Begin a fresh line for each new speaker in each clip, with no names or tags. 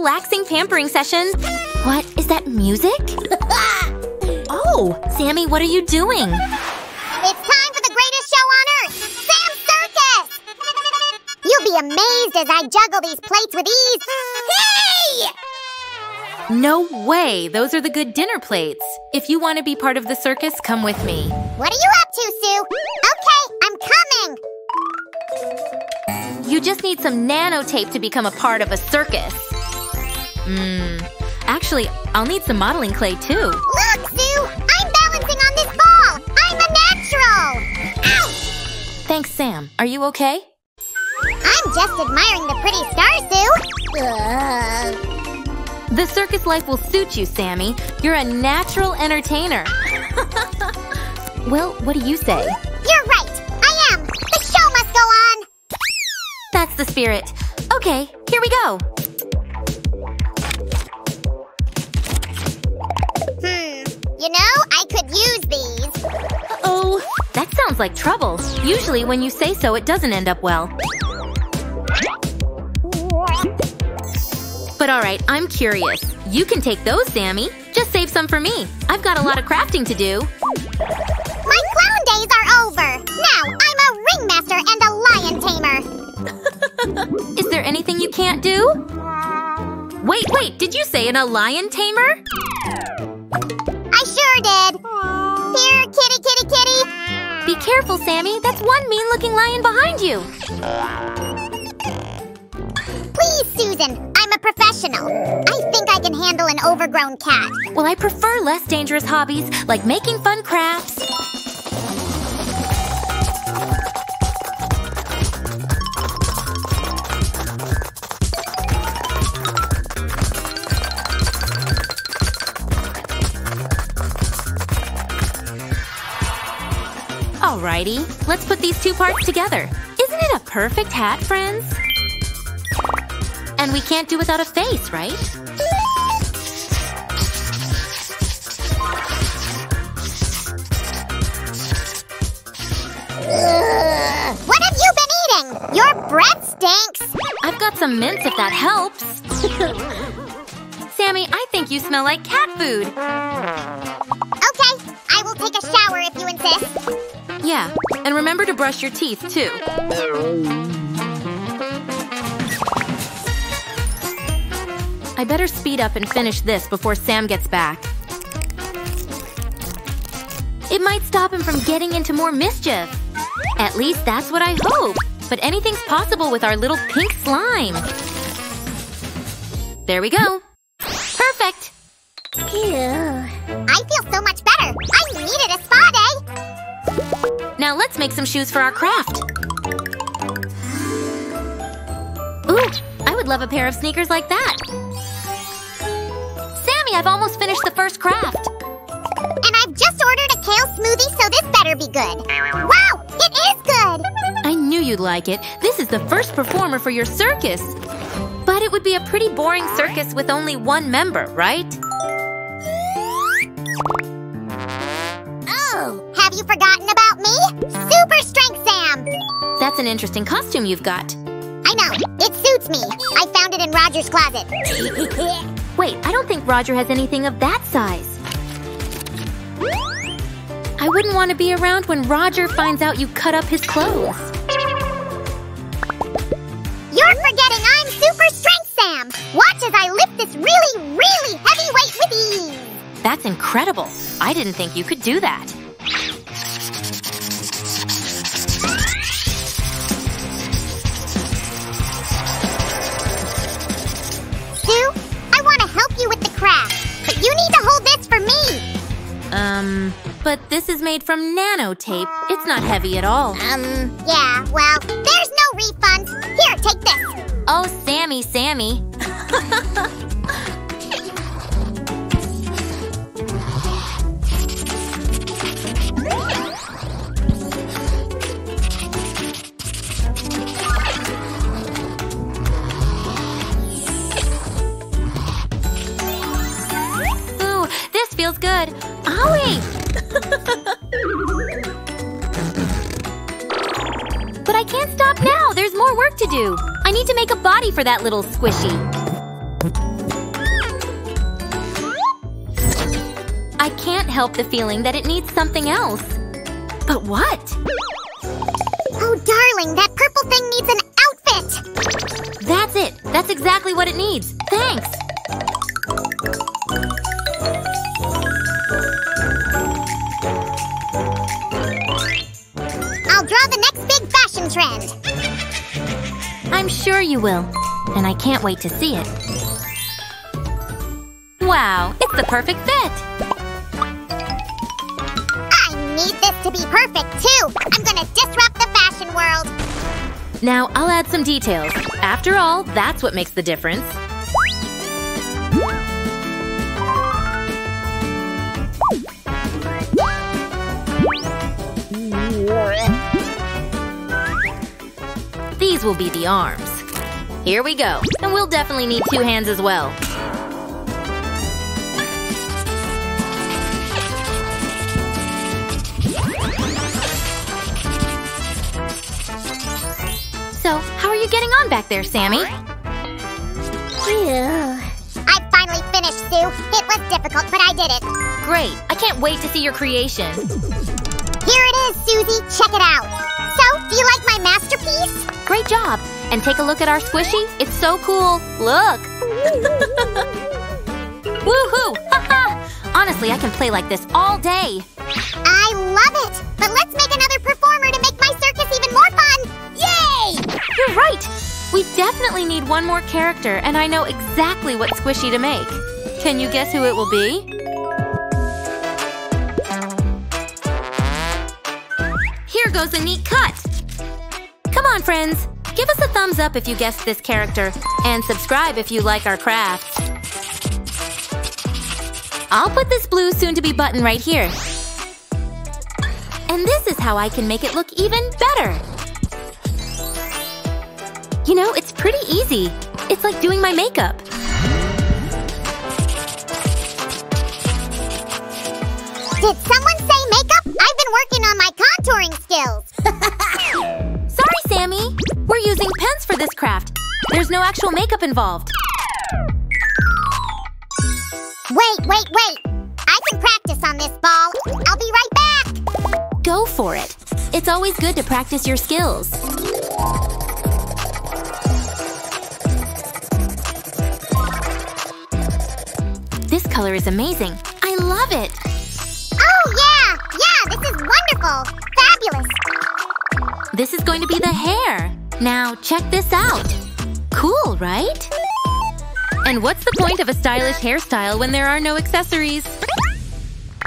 relaxing pampering session. What? Is that music? oh, Sammy, what are you doing?
It's time for the greatest show on earth, Sam Circus! You'll be amazed as I juggle these plates with ease. Hey!
No way! Those are the good dinner plates. If you want to be part of the circus, come with me.
What are you up to, Sue? Okay, I'm coming.
You just need some nanotape to become a part of a circus. Mmm. Actually, I'll need some modeling clay too.
Look, Sue! I'm balancing on this ball! I'm a natural! Ow!
Thanks, Sam. Are you okay?
I'm just admiring the pretty star, Sue! Ugh.
The circus life will suit you, Sammy. You're a natural entertainer. well, what do you say?
You're right! I am! The show must go on!
That's the spirit. Okay, here we go.
You know, I could use these.
Oh, that sounds like trouble. Usually when you say so, it doesn't end up well. But alright, I'm curious. You can take those, Sammy. Just save some for me. I've got a lot of crafting to do.
My clown days are over! Now, I'm a ringmaster and a lion tamer!
Is there anything you can't do? Wait, wait, did you say in a lion tamer?
I sure did! Here, kitty, kitty, kitty!
Be careful, Sammy. That's one mean-looking lion behind you.
Please, Susan, I'm a professional. I think I can handle an overgrown cat.
Well, I prefer less dangerous hobbies, like making fun crafts. Alrighty, let's put these two parts together. Isn't it a perfect hat, friends? And we can't do without a face, right?
Ugh. What have you been eating? Your breath stinks!
I've got some mints if that helps. Sammy, I think you smell like cat food. Yeah, and remember to brush your teeth, too. I better speed up and finish this before Sam gets back. It might stop him from getting into more mischief. At least that's what I hope. But anything's possible with our little pink slime. There we go. Perfect.
Ew. I feel so much better. I needed a.
Now let's make some shoes for our craft. Ooh, I would love a pair of sneakers like that. Sammy, I've almost finished the first craft.
And I've just ordered a kale smoothie, so this better be good. Wow, it is good!
I knew you'd like it. This is the first performer for your circus. But it would be a pretty boring circus with only one member, right?
Oh, have you forgotten me? Super Strength Sam!
That's an interesting costume you've got.
I know, it suits me. I found it in Roger's closet.
Wait, I don't think Roger has anything of that size. I wouldn't want to be around when Roger finds out you cut up his clothes.
You're forgetting I'm Super Strength Sam! Watch as I lift this really, really heavy weight with ease!
That's incredible. I didn't think you could do that.
For me!
Um, but this is made from nanotape. It's not heavy at all.
Um, yeah, well, there's no refunds. Here, take this.
Oh, Sammy, Sammy. Owie! but I can't stop now. There's more work to do. I need to make a body for that little squishy. I can't help the feeling that it needs something else. But what?
Oh, darling, that purple thing needs an outfit!
That's it. That's exactly what it needs. Thanks. You will. And I can't wait to see it. Wow, it's the perfect fit.
I need this to be perfect, too. I'm gonna disrupt the fashion world.
Now I'll add some details. After all, that's what makes the difference. These will be the arms. Here we go. And we'll definitely need two hands as well. So, how are you getting on back there, Sammy?
I finally finished, Sue. It was difficult, but I did it.
Great. I can't wait to see your creation.
Here it is, Susie. Check it out. So, do you like my masterpiece?
Great job. And take a look at our squishy. It's so cool. Look. Woohoo! Ha ha! Honestly, I can play like this all day.
I love it. But let's make another performer to make my circus even more fun. Yay!
You're right. We definitely need one more character, and I know exactly what squishy to make. Can you guess who it will be? Here goes a neat cut. Come on, friends. Give us a thumbs up if you guessed this character, and subscribe if you like our craft. I'll put this blue soon-to-be button right here. And this is how I can make it look even better. You know, it's pretty easy. It's like doing my makeup.
Did someone say makeup? I've been working on my contouring skills.
Sorry, Sammy. We're using pens for this craft. There's no actual makeup involved.
Wait, wait, wait. I can practice on this ball. I'll be right back.
Go for it. It's always good to practice your skills. This color is amazing. I love it.
Oh, yeah! Yeah, this is wonderful! Fabulous!
This is going to be the hair. Now, check this out. Cool, right? And what's the point of a stylish hairstyle when there are no accessories?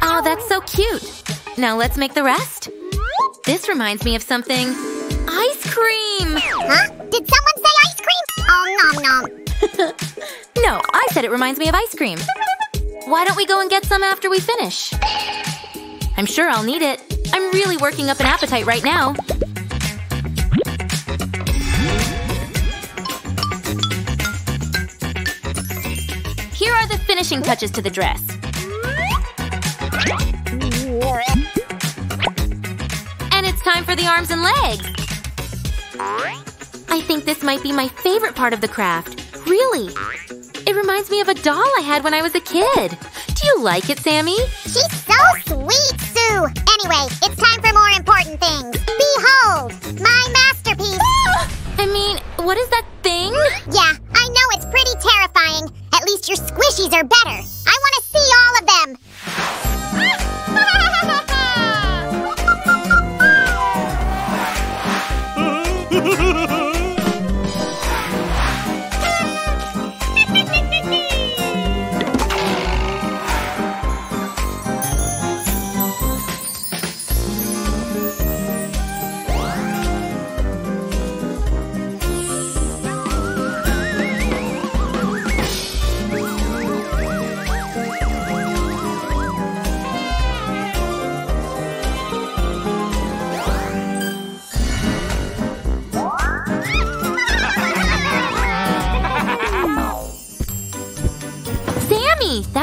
Oh, that's so cute. Now let's make the rest. This reminds me of something. Ice cream!
Huh? Did someone say ice cream? Oh, nom nom.
No, I said it reminds me of ice cream. Why don't we go and get some after we finish? I'm sure I'll need it. I'm really working up an appetite right now. Finishing touches to the dress. And it's time for the arms and legs. I think this might be my favorite part of the craft. Really. It reminds me of a doll I had when I was a kid. Do you like it, Sammy?
She's so sweet, Sue. Anyway, it's time for more important things. Behold, my masterpiece.
I mean, what is that thing?
Yeah, I know it's pretty terrifying. Least your squishies are better. I want to see all of them.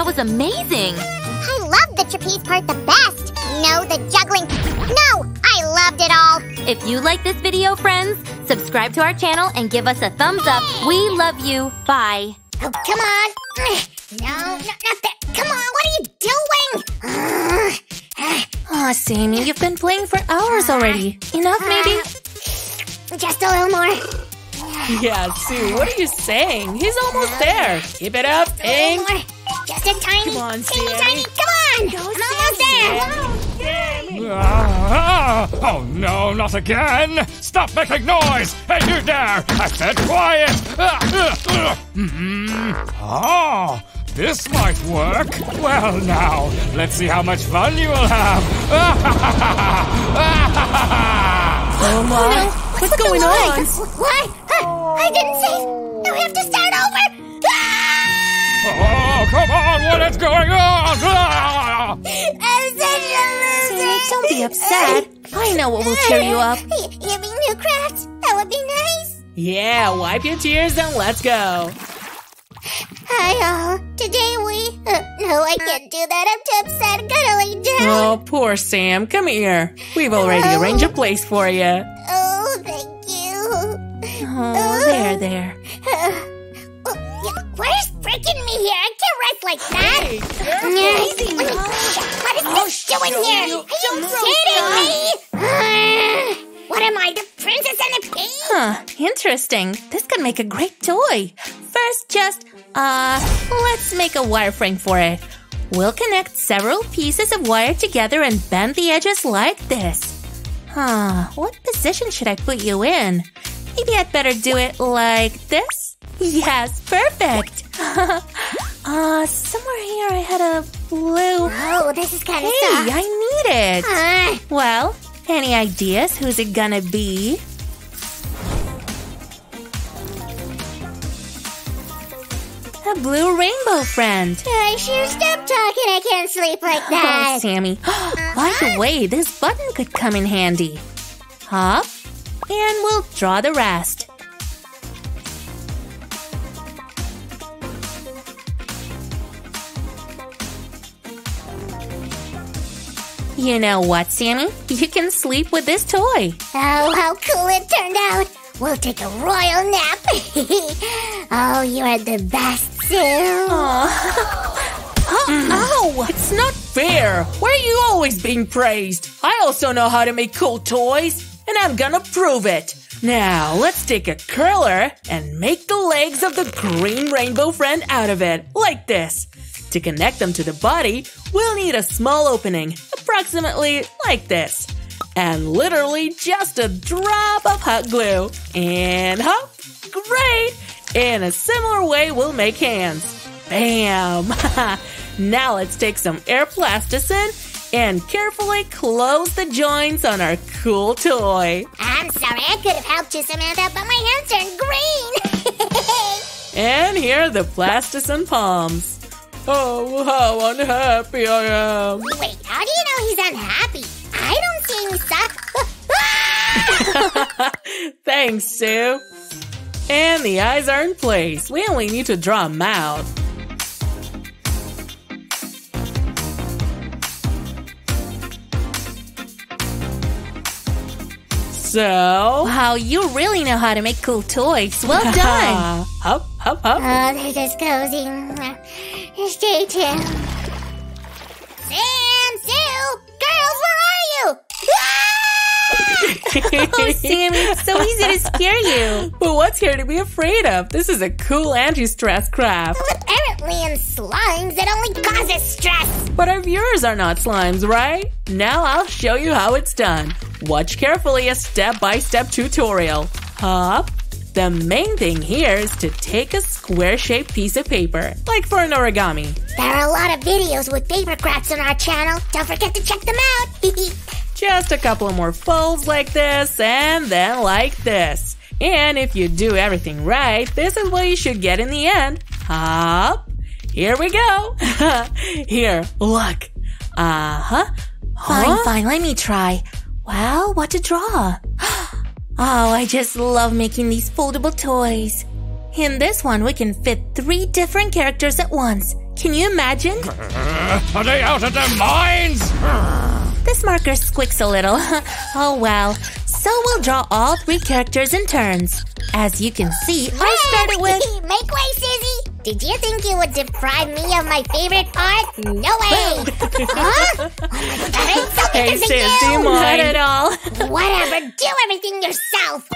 That was amazing.
I love the trapeze part the best.
no, the juggling. No, I loved it all.
If you like this video, friends, subscribe to our channel and give us a thumbs up. We love you. Bye.
Oh, come on. No, no, not that. Come on, what are you doing?
Aw, Sammy, you've been playing for hours uh, already. Enough, uh, maybe?
Just a little more.
Yeah, Sue, what are you saying? He's almost uh, there. Keep it up,
A little
Pink.
more. Just a tiny,
Come on,
teeny
Sammy.
tiny. Come on. I'm almost there.
Ah, oh no, not again! Stop making noise! Hey, you there! I said quiet! Ah, ah, ah. Hmm. Oh, this might work. Well, now, let's see how much fun you will have.
Oh my, what's going on?
What? Huh, I didn't save. Now we have to start over. Ah!
oh, come on! What is going on?
I'm such a loser.
Sammy, don't be upset. I know what will cheer you up.
Y- Give new crafts. That would be nice.
Yeah, wipe your tears and let's go.
Hi all. Today we. Uh, no, I can't do that. I'm too upset. Gotta lay down.
Oh, poor Sam. Come here. We've already arranged a place for you.
Oh, thank you.
Oh, there, there.
I can't rest like that. What is this doing here? Are you kidding me? What am I, the princess and the pea?
Huh, interesting. This could make a great toy. First, just, uh, let's make a wireframe for it. We'll connect several pieces of wire together and bend the edges like this. Huh, what position should I put you in? Maybe I'd better do it like this? Yes, perfect! uh, somewhere here I had a blue.
Oh, this is kind of
Hey,
soft.
I need it!
Ah,
Well, any ideas? Who's it gonna be? A blue rainbow friend.
I sure stop talking. I can't sleep like that.
Oh,
that.
Sammy. By the way, this button could come in handy. Hop, and we'll draw the rest. You know what, Sammy? You can sleep with this toy.
Oh, how cool it turned out. We'll take a royal nap. oh, you are the best, Sue.
Ow!
Oh, it's not fair. Why are you always being praised? I also know how to make cool toys, and I'm gonna prove it. Now, let's take a curler and make the legs of the green rainbow friend out of it, like this. To connect them to the body, we'll need a small opening, approximately like this. And literally just a drop of hot glue. And hop! Great! In a similar way, we'll make hands. Bam! now let's take some air plasticine and carefully close the joints on our cool toy.
I'm sorry, I could have helped you, Samantha, but my hands turned green.
And here are the plasticine palms. Oh, how unhappy I am.
Wait, how do you know he's unhappy? I don't see any stuff.
Thanks, Sue. And the eyes are in place. We only need to draw a mouth. So,
Wow, you really know how to make cool toys. Well done.
Hop, hop, hop.
oh, this is cozy. Stay tuned. Sam, Sue, girls, where are you? Ah!
oh, Sammy, it's so easy to scare you.
But what's here to be afraid of? This is a cool anti-stress craft.
Apparently, in slimes, it only causes stress.
But our viewers are not slimes, right? Now I'll show you how it's done. Watch carefully a step-by-step tutorial. Hop. The main thing here is to take a square-shaped piece of paper, like for an origami.
There are a lot of videos with paper crafts on our channel. Don't forget to check them out.
Just a couple more folds like this, and then like this. And if you do everything right, this is what you should get in the end. Hop. Here we go. Here, look. Uh-huh.
Fine,
Huh?
fine, let me try. Well, what to draw? Oh, I just love making these foldable toys. In this one, we can fit three different characters at once. Can you imagine?
Are they out of their minds?
This marker squeaks a little. oh well. So we'll draw all three characters in turns. As you can see, I started with...
Make way, Susie! Did you think you would deprive me of my favorite part? No way! huh? Oh my god,
Hey,
isn't you!
do
Not at all.
Whatever, do everything yourself!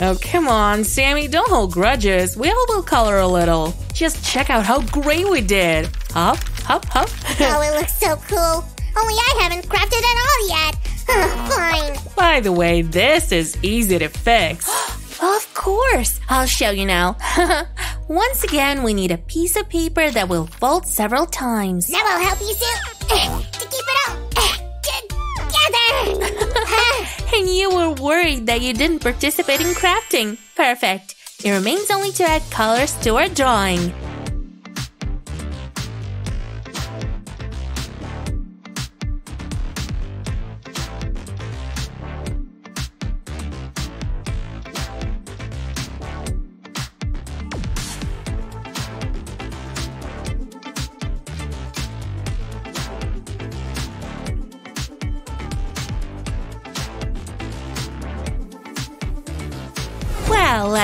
Oh, come on, Sammy, don't hold grudges. We all will color a little. Just check out how great we did. Hop, hop, hop.
oh, it looks so cool. Only I haven't crafted at all yet. Fine.
By the way, this is easy to fix.
Of course. I'll show you now. Once again, we need a piece of paper that will fold several times.
That will help you, Sue. to keep it all together.
And you were worried that you didn't participate in crafting. Perfect. It remains only to add colors to our drawing.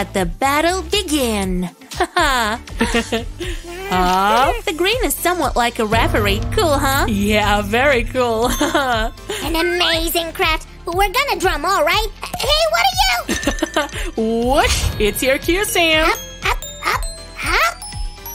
Let the battle begin. Haha.
Huh?
Oh, the green is somewhat like a referee. Cool, huh?
Yeah, very cool.
An amazing craft. We're gonna drum, all right? Hey, what are you?
Whoosh! It's your cue, Sam.
Up, up, up, up.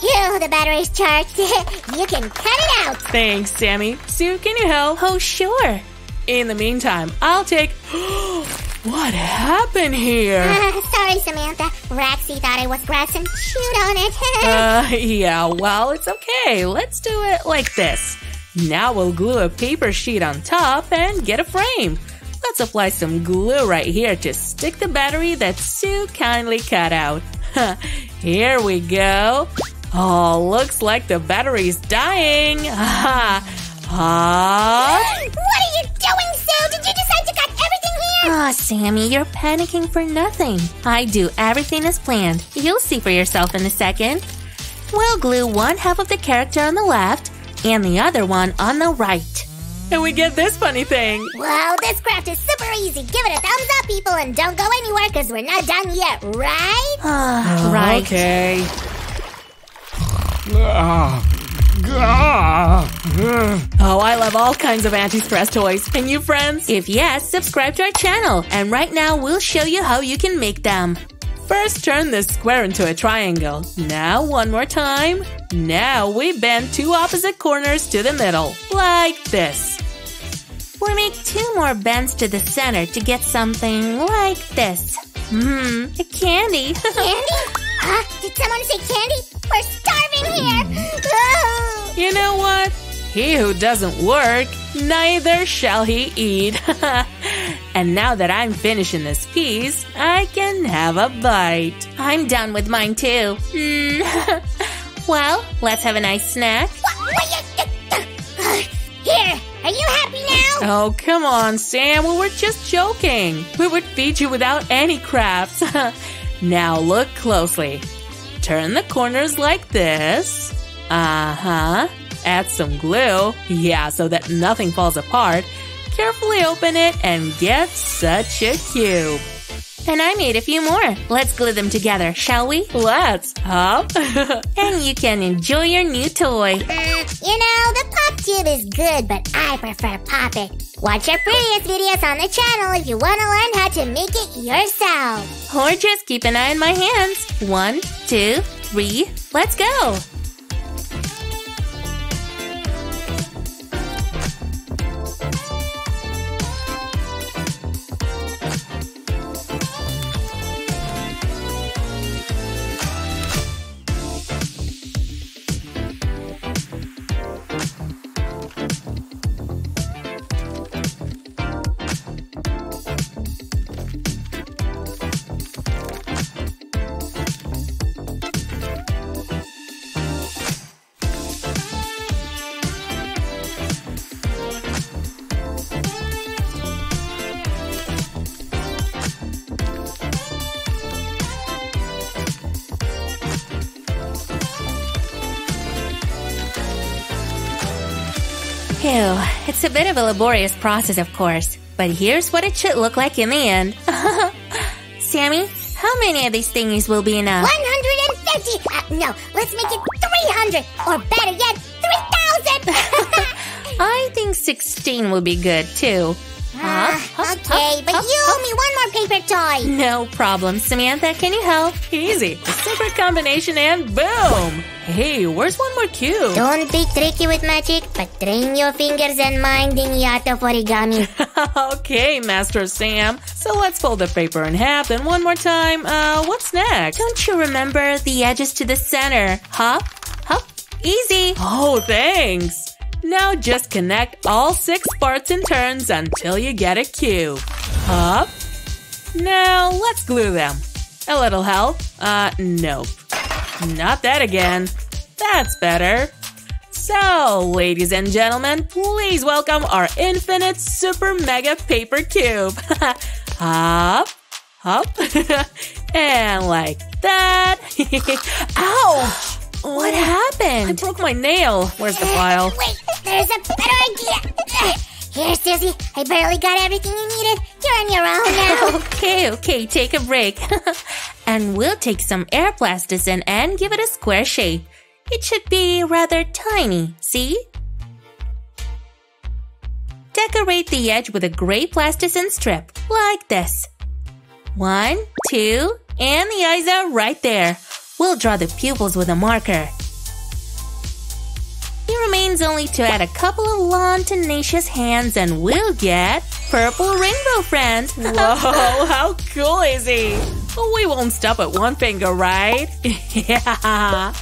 You, the battery's charged. you can cut it out.
Thanks, Sammy. Sue, can you help?
Oh, sure.
In the meantime, I'll take. what happened here?
Uh, sorry, Samantha. Raxie thought it was grass and chewed on it.
Uh, yeah, well, it's okay. Let's do it like this. Now we'll glue a paper sheet on top and get a frame. Let's apply some glue right here to stick the battery that Sue kindly cut out. here we go. Oh, looks like the battery's dying. Ha ha.
what are you doing, Sue? Did you decide to cut everything here?
Ah, Sammy, you're panicking for nothing. I do everything as planned. You'll see for yourself in a second. We'll glue one half of the character on the left and the other one on the right.
And we get this funny thing.
Well, this craft is super easy. Give it a thumbs up, people, and don't go anywhere because we're not done yet, right?
Ah, right.
Okay.
Ah.
Oh, I love all kinds of anti-stress toys. And you, friends?
If yes, subscribe to our channel. And right now, we'll show you how you can make them.
First, turn this square into a triangle. Now, one more time. Now, we bend two opposite corners to the middle, like this.
We'll make two more bends to the center to get something like this. Hmm, a candy.
Candy? Huh? Did someone say candy? We're starving here. Oh.
You know what? He who doesn't work, neither shall he eat. and now that I'm finishing this piece, I can have a bite.
I'm done with mine too. Hmm. well, let's have a nice snack.
You? Here. Are you happy now?
Oh, come on, Sam. We were just joking. We would feed you without any crafts. now look closely. Turn the corners like this. Uh huh. Add some glue. Yeah, so that nothing falls apart. Carefully open it and get such a cube.
And I made a few more. Let's glue them together, shall we?
Let's hop.
And you can enjoy your new toy.
Mm, you know, the pop tube is good, but I prefer pop it. Watch our previous videos on the channel if you want to learn how to make it yourself.
Or just keep an eye on my hands. One, two, three, let's go. A bit of a laborious process, of course, but here's what it should look like in the end. Sammy, how many of these thingies will be enough?
150! Uh, no, let's make it 300! Or better yet, 3,000!
I think 16 will be good, too.
Ah, okay, but you owe me one more paper toy!
No problem. Samantha, can you help?
Easy. A secret combination and boom! Hey, where's one more cube?
Don't be tricky with magic, but train your fingers and mind in yato origami.
okay, Master Sam. So let's fold the paper in half and one more time. Uh, what's next?
Don't you remember the edges to the center? Hop, hop, easy.
Oh, thanks. Now just connect all six parts in turns until you get a cube. Up. Now let's glue them. A little help? Uh, nope. Not that again. That's better. So, ladies and gentlemen, please welcome our infinite super mega paper cube. hop, hop, and like that. Ouch!
What oh, happened?
I broke my nail. Where's the file?
Uh, wait, there's a better idea! Here, Susie, I barely got everything you needed. You're on your own now.
okay, okay, take a break. and we'll take some air plasticine and give it a square shape. It should be rather tiny, see? Decorate the edge with a gray plasticine strip, like this. One, two, and the eyes are right there. We'll draw the pupils with a marker. It remains only to add a couple of long, tenacious hands and we'll get purple rainbow friends.
Whoa, how cool is he? We won't stop at one finger, right? yeah.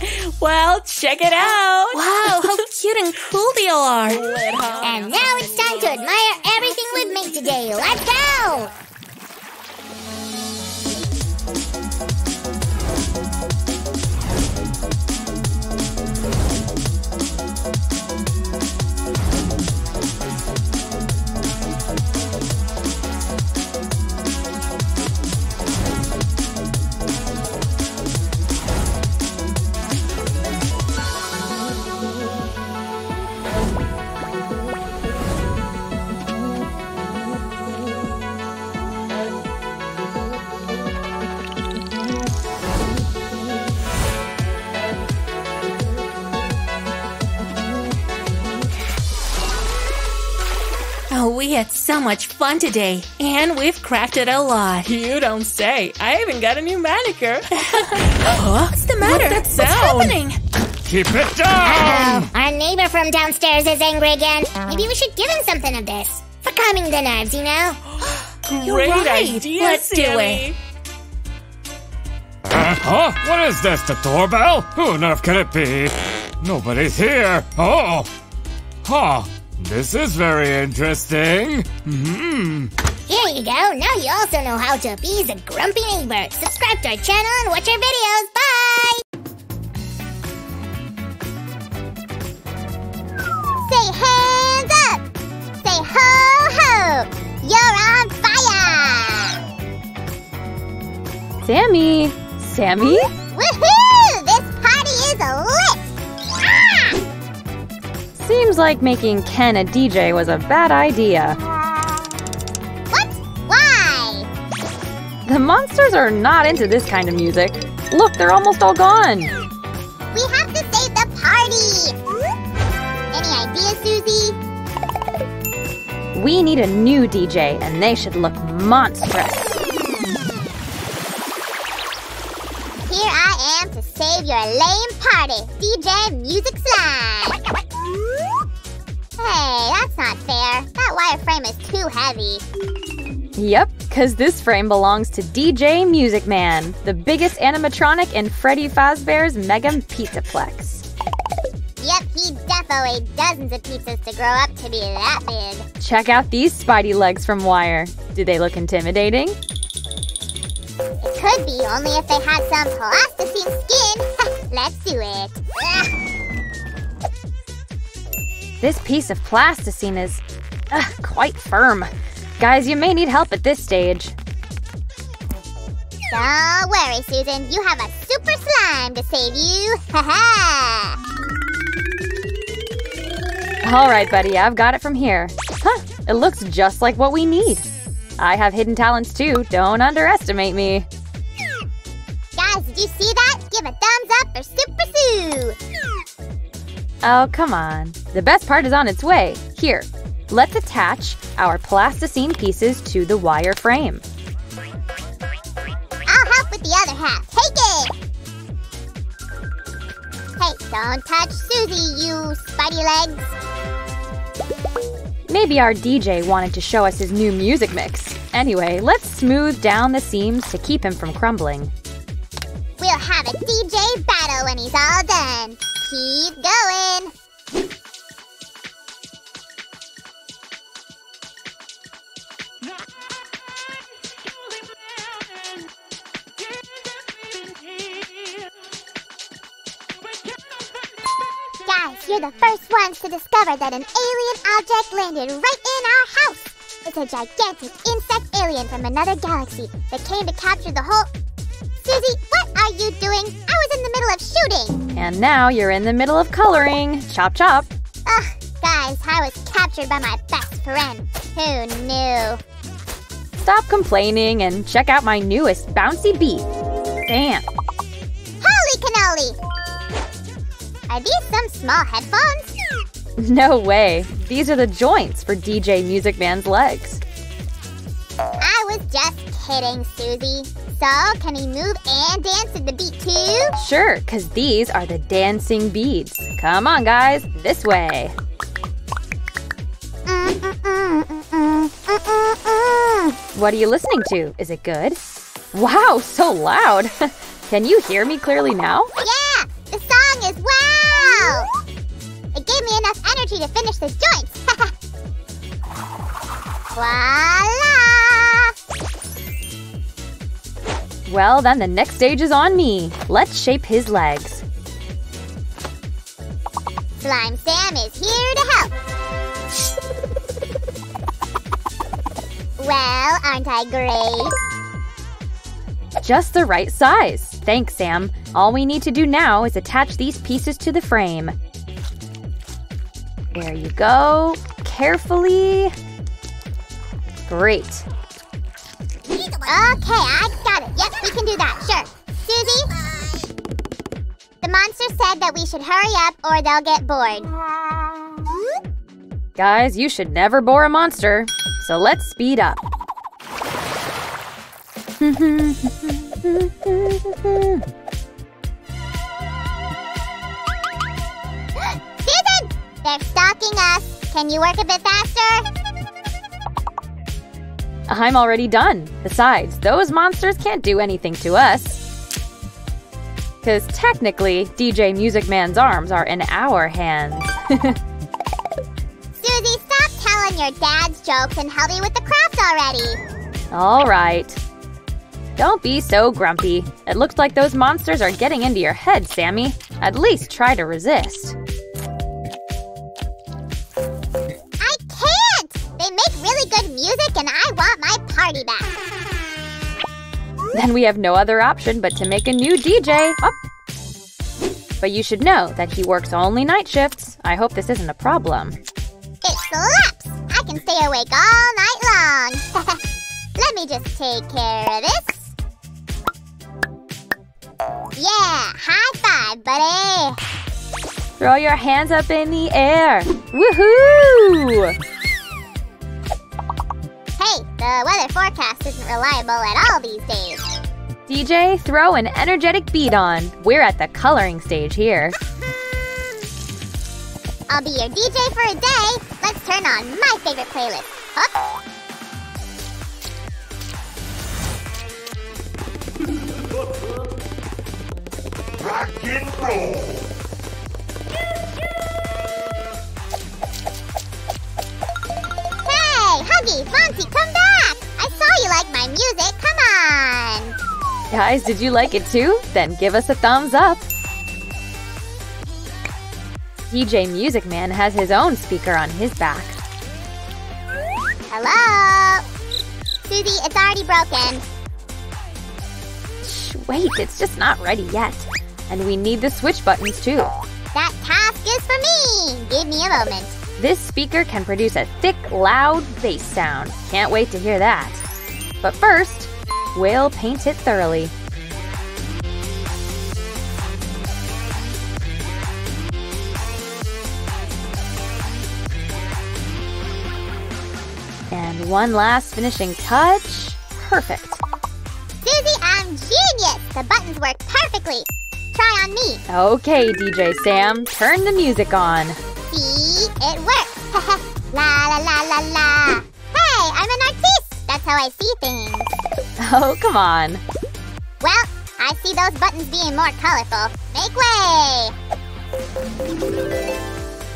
Well, check it out.
Wow, how cute and cool they all are.
And now it's time to admire everything we've made today. Let's go!
So much fun today, and we've crafted a lot.
You don't say. I even got a new manicure.
What's the matter?
What's that
What's
sound?
happening?
Keep it down!
Oh, our neighbor from downstairs is angry again. Maybe we should give him something of this. For calming the nerves, you know?
Great
right.
idea,
Let's do
it.
Uh, huh? What is this? The doorbell? Who on earth can it be? Nobody's here. Oh! Huh. This is very interesting. Hmm.
Here you go. Now you also know how to appease a grumpy neighbor. Subscribe to our channel and watch our videos. Bye! Say hands up! Say ho ho! You're on fire!
Sammy! Sammy?
Woohoo!
Seems like making Ken a DJ was a bad idea.
What? Why?
The monsters are not into this kind of music. Look, they're almost all gone.
We have to save the party! Any ideas, Susie?
We need a new DJ, and they should look monstrous.
Here I am to save your lame party, DJ Music Slime. Hey, that's not fair. That wireframe is too heavy.
Yep, because this frame belongs to DJ Music Man, the biggest animatronic in Freddy Fazbear's Mega Pizzaplex.
Yep, he defo ate dozens of pizzas to grow up to be that big.
Check out these spidey legs from Wire. Do they look intimidating?
It could be only if they had some plasticine skin. Let's do it.
This piece of plasticine is ugh, quite firm. Guys, you may need help at this stage.
Don't worry, Susan. You have a super slime to save you. Ha ha!
All right, buddy, I've got it from here. Huh, it looks just like what we need. I have hidden talents too, don't underestimate me.
Guys, did you see that? Give a thumbs up for Super Sue!
Oh, come on. The best part is on its way. Here, let's attach our plasticine pieces to the wire frame.
I'll help with the other half. Take it! Hey, don't touch Susie, you spidey legs.
Maybe our DJ wanted to show us his new music mix. Anyway, let's smooth down the seams to keep him from crumbling.
We'll have a DJ battle when he's all done. Keep going. Guys, you're the first ones to discover that an alien object landed right in our house. It's a gigantic insect alien from another galaxy that came to capture the whole. Susie, what are you doing? I was in the middle of shooting.
And now you're in the middle of coloring. Chop chop.
Ugh, guys, I was captured by my best friend. Who knew?
Stop complaining and check out my newest bouncy beat. Damn.
Holy cannoli! Are these some small headphones?
No way. These are the joints for DJ Music Man's legs.
Kidding, Susie. So, can he move and dance to the beat too?
Sure, because these are the dancing beads. Come on, guys, this way. What are you listening to? Is it good? Wow, so loud. Can you hear me clearly now?
Yeah, the song is wow! It gave me enough energy to finish the joints. Voila!
Well, then the next stage is on me. Let's shape his legs.
Slime Sam is here to help. Well, aren't I great?
Just the right size. Thanks, Sam. All we need to do now is attach these pieces to the frame. There you go. Carefully. Great.
Okay, I Yep, we can do that. Sure. Susie? The monster said that we should hurry up or they'll get bored.
Guys, you should never bore a monster. So let's speed up.
Susan! They're stalking us. Can you work a bit faster?
I'm already done. Besides, those monsters can't do anything to us. Because technically, DJ Music Man's arms are in our hands.
Susie, stop telling your dad's jokes and help me with the crafts already.
All right. Don't be so grumpy. It looks like those monsters are getting into your head, Sammy. At least try to resist.
I can't! They make really good music and I party back.
Then we have no other option but to make a new DJ. Up. But you should know that he works only night shifts. I hope this isn't a problem.
It slaps! I can stay awake all night long. Let me just take care of this. Yeah, high five, buddy.
Throw your hands up in the air. Woohoo!
Hey, the weather forecast isn't reliable at all these days.
DJ, throw an energetic beat on. We're at the coloring stage here.
I'll be your DJ for a day. Let's turn on my favorite playlist. Huh?
Rock and roll.
Hey, Huggy, Fonzie, come back! I saw you like my music. Come on.
Guys, did you like it too? Then give us a thumbs up. DJ Music Man has his own speaker on his back.
Hello? Susie, it's already broken.
Shh, wait, it's just not ready yet. And we need the switch buttons too.
That task is for me. Give me a moment.
This speaker can produce a thick, loud bass sound. Can't wait to hear that. But first, we'll paint it thoroughly. And one last finishing touch. Perfect.
Susie, I'm genius! The buttons work perfectly. Try on me.
Okay, DJ Sam, turn the music on.
It works. la la la la la. Hey, I'm an artiste. That's how I see things.
Oh, come on.
Well, I see those buttons being more colorful. Make way!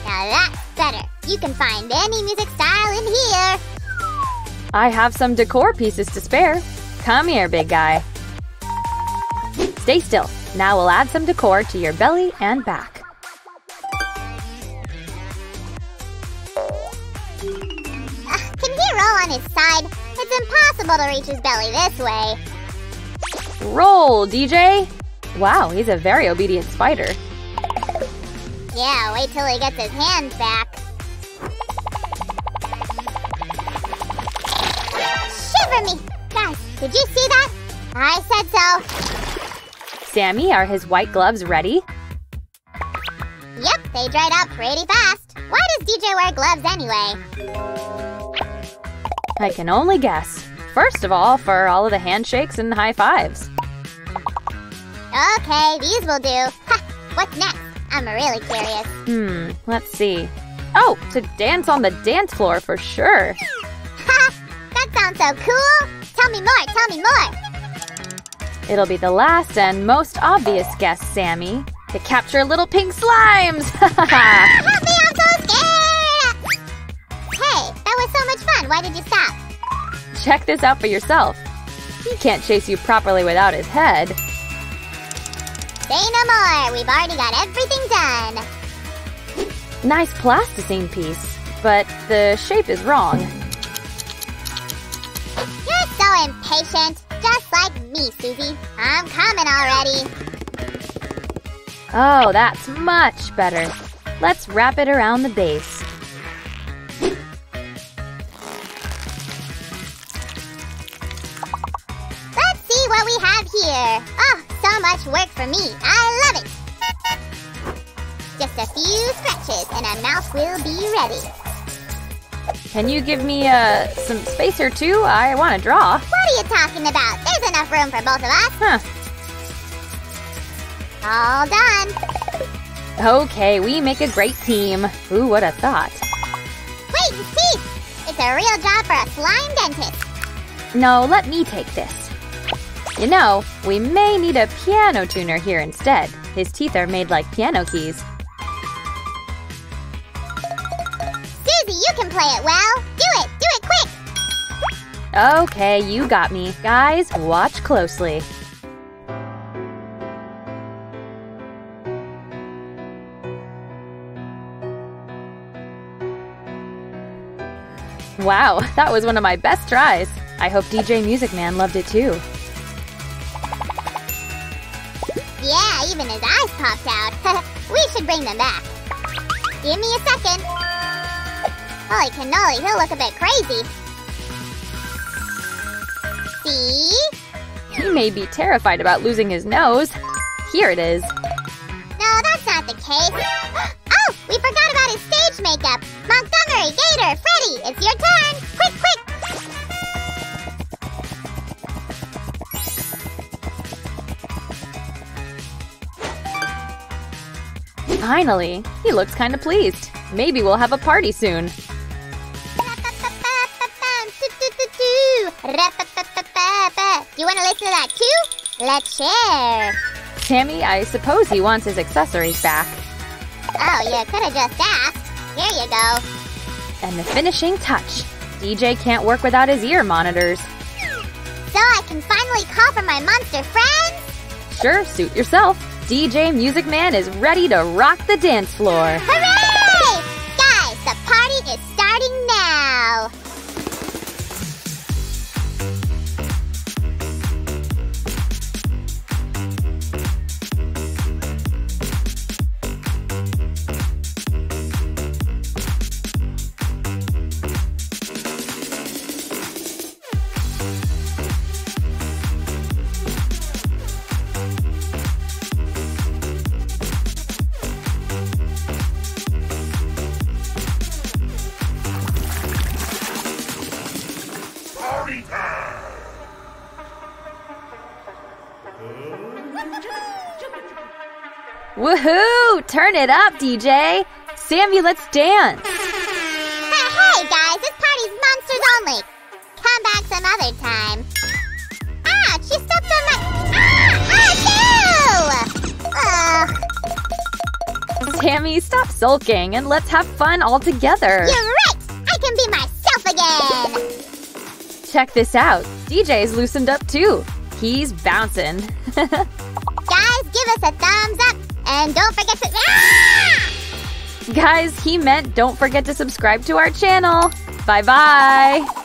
Now that's better. You can find any music style in here.
I have some decor pieces to spare. Come here, big guy. Stay still. Now we'll add some decor to your belly and back.
Ah, can he roll on his side? It's impossible to reach his belly this way.
Roll, DJ! Wow, he's a very obedient spider.
Yeah, wait till he gets his hands back. Shiver me! Guys, did you see that? I said so.
Sammy, are his white gloves ready?
Yep, they dried out pretty fast. Why does DJ wear gloves anyway?
I can only guess. First of all, for all of the handshakes and high fives.
Okay, these will do. Ha, what's next? I'm really curious.
Hmm, let's see. Oh, to dance on the dance floor for sure.
Ha! That sounds so cool! Tell me more, tell me more!
It'll be the last and most obvious guess, Sammy. To capture little pink slimes!
Why did you stop?
Check this out for yourself. He can't chase you properly without his head.
Say no more. We've already got everything done.
Nice plasticine piece, but the shape is wrong.
You're so impatient. Just like me, Susie. I'm coming already.
Oh, that's much better. Let's wrap it around the base.
What we have here. Oh, so much work for me. I love it. Just a few scratches and a mouth will be ready.
Can you give me uh, some space here too? I want to draw.
What are you talking about? There's enough room for both of us.
Huh.
All done.
Okay, we make a great team. Who would have thought?
Wait and see. It's a real job for a slime dentist.
No, let me take this. You know, we may need a piano tuner here instead. His teeth are made like piano keys.
Susie, you can play it well. Do it. Do it quick.
Okay, you got me. Guys, watch closely. Wow, that was one of my best tries. I hope DJ Music Man loved it too.
Even his eyes popped out. we should bring them back. Give me a second. Holy cannoli, he'll look a bit crazy. See?
He may be terrified about losing his nose. Here it is.
No, that's not the case. Oh, we forgot about his stage makeup. Montgomery, Gator, Freddy, it's your turn. Quick, quick.
Finally, he looks kind of pleased. Maybe we'll have a party soon.
Do you want to listen to that too? Let's share.
Sammy, I suppose he wants his accessories back.
Oh, you could have just asked. Here you go.
And the finishing touch. DJ can't work without his ear monitors.
So I can finally call for my monster friends?
Sure, suit yourself. DJ Music Man is ready to rock the dance floor.
Hooray!
Woohoo! Turn it up, DJ! Sammy, let's dance!
Hey, guys, this party's monsters only. Come back some other time. Ah, she stepped on my. Ah! Ah, no! Ugh.
Sammy, stop sulking and let's have fun all together.
You're right! I can be myself again!
Check this out. DJ's loosened up too. He's bouncing.
and don't forget to. Ah!
Guys, he meant don't forget to subscribe to our channel. Bye bye.